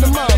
the mob.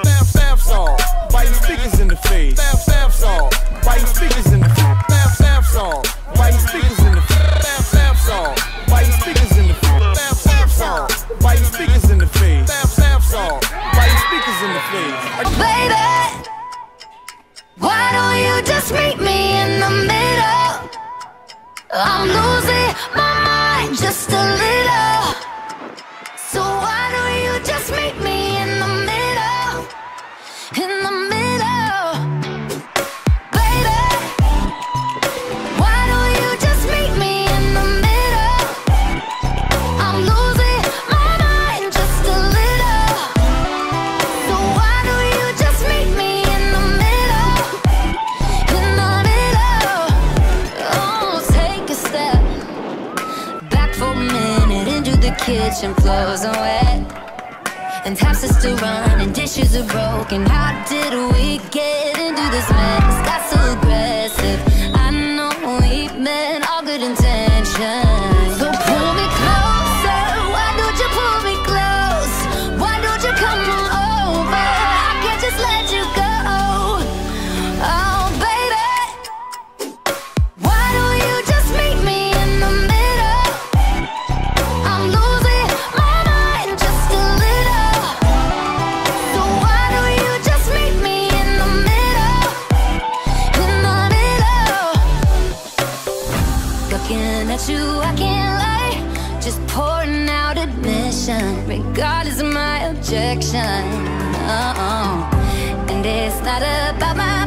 just meet me in the middle? I'm losing my mind just a little. So why don't you just meet me kitchen floors are wet And taps are still running, dishes are broken How did we get into this mess? Got so regardless of my objection. Oh, and it's not about